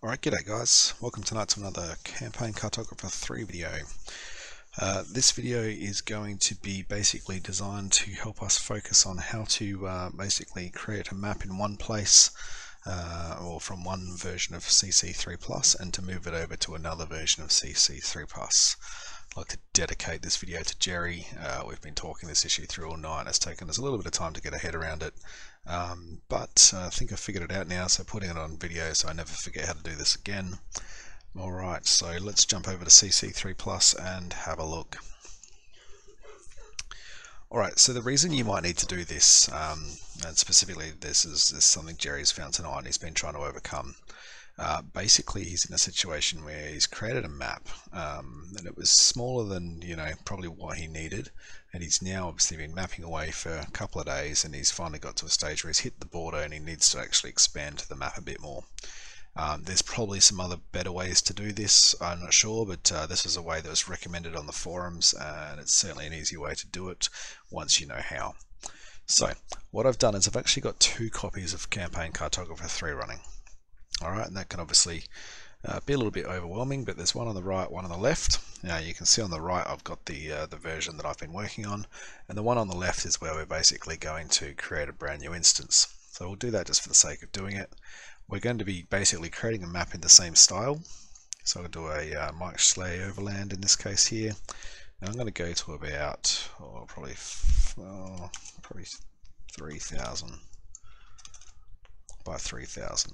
Alright, g'day guys. Welcome tonight to another Campaign Cartographer 3 video. Uh, this video is going to be basically designed to help us focus on how to uh, basically create a map in one place uh, or from one version of CC3 Plus and to move it over to another version of CC3 Plus. I'd like to dedicate this video to Jerry. Uh, we've been talking this issue through all night. It's taken us a little bit of time to get a head around it. Um, but uh, I think I've figured it out now, so putting it on video so I never forget how to do this again. Alright, so let's jump over to CC3 Plus and have a look. Alright, so the reason you might need to do this, um, and specifically this is, is something Jerry's found tonight and he's been trying to overcome. Uh, basically, he's in a situation where he's created a map um, and it was smaller than, you know, probably what he needed and he's now obviously been mapping away for a couple of days and he's finally got to a stage where he's hit the border and he needs to actually expand the map a bit more. Um, there's probably some other better ways to do this, I'm not sure, but uh, this is a way that was recommended on the forums and it's certainly an easy way to do it once you know how. So what I've done is I've actually got two copies of Campaign Cartographer 3 running. Alright, and that can obviously uh, be a little bit overwhelming, but there's one on the right, one on the left. Now you can see on the right I've got the uh, the version that I've been working on, and the one on the left is where we're basically going to create a brand new instance. So we'll do that just for the sake of doing it. We're going to be basically creating a map in the same style. So I'll do a uh, Mike Schley overland in this case here. And I'm going to go to about oh, probably oh, probably 3,000 by 3,000.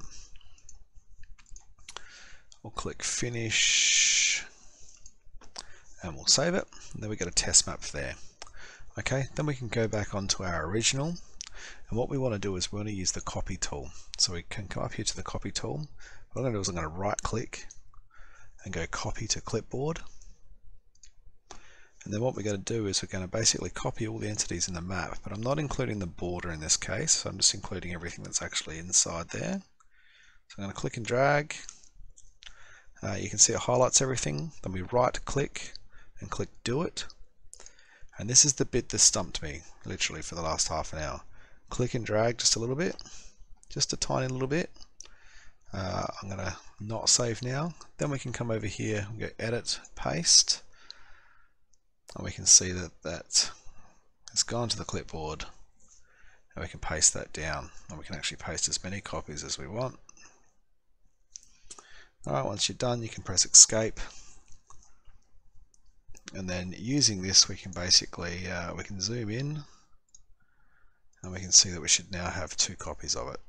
We'll click finish and we'll save it. And then we get a test map there. Okay, then we can go back onto our original. And what we want to do is we want to use the copy tool. So we can come up here to the copy tool. What I'm going to do is I'm going to right click and go copy to clipboard. And then what we're going to do is we're going to basically copy all the entities in the map, but I'm not including the border in this case, so I'm just including everything that's actually inside there. So I'm going to click and drag, uh, you can see it highlights everything. Then we right click and click do it. And this is the bit that stumped me literally for the last half an hour. Click and drag just a little bit, just a tiny little bit. Uh, I'm going to not save now. Then we can come over here and go edit, paste. And we can see that that has gone to the clipboard. And we can paste that down. And we can actually paste as many copies as we want. Alright, once you're done you can press escape and then using this we can basically uh, we can zoom in and we can see that we should now have two copies of it.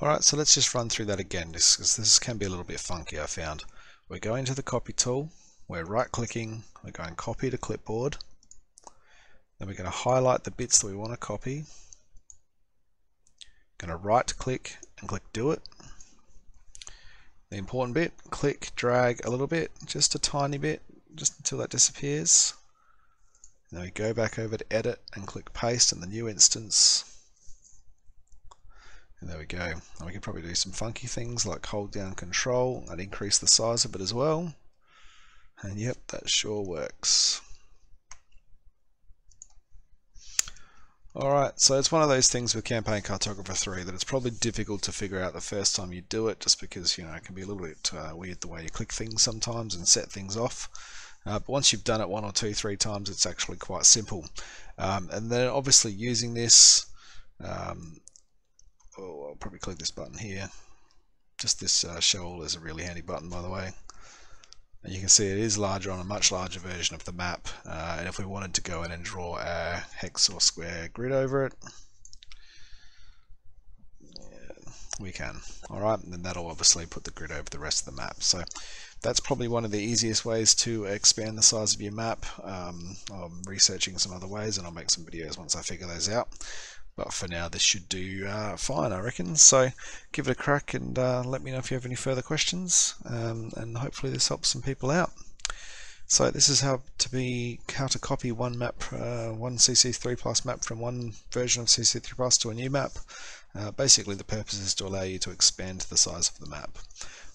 Alright, so let's just run through that again because this can be a little bit funky I found. We're going to the copy tool, we're right clicking, we're going copy to clipboard, then we're going to highlight the bits that we want to copy, going to right click and click do it, the important bit, click, drag a little bit, just a tiny bit, just until that disappears. Then we go back over to edit and click paste in the new instance. And there we go. And we can probably do some funky things like hold down control and increase the size of it as well. And yep, that sure works. Alright, so it's one of those things with Campaign Cartographer 3 that it's probably difficult to figure out the first time you do it just because, you know, it can be a little bit uh, weird the way you click things sometimes and set things off. Uh, but once you've done it one or two, three times, it's actually quite simple. Um, and then obviously using this, um, oh, I'll probably click this button here. Just this uh, show all is a really handy button, by the way. And you can see it is larger on a much larger version of the map. Uh, and if we wanted to go in and draw a hex or square grid over it, we can. Alright, and then that'll obviously put the grid over the rest of the map. So that's probably one of the easiest ways to expand the size of your map. Um, I'm researching some other ways and I'll make some videos once I figure those out. But for now, this should do uh, fine, I reckon. So give it a crack and uh, let me know if you have any further questions. Um, and hopefully this helps some people out. So this is how to be how to copy one map, uh, one CC3 Plus map from one version of CC3 Plus to a new map. Uh, basically, the purpose is to allow you to expand the size of the map.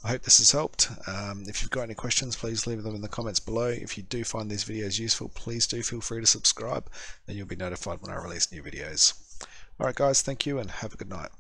I hope this has helped. Um, if you've got any questions, please leave them in the comments below. If you do find these videos useful, please do feel free to subscribe. and you'll be notified when I release new videos. Alright guys, thank you and have a good night.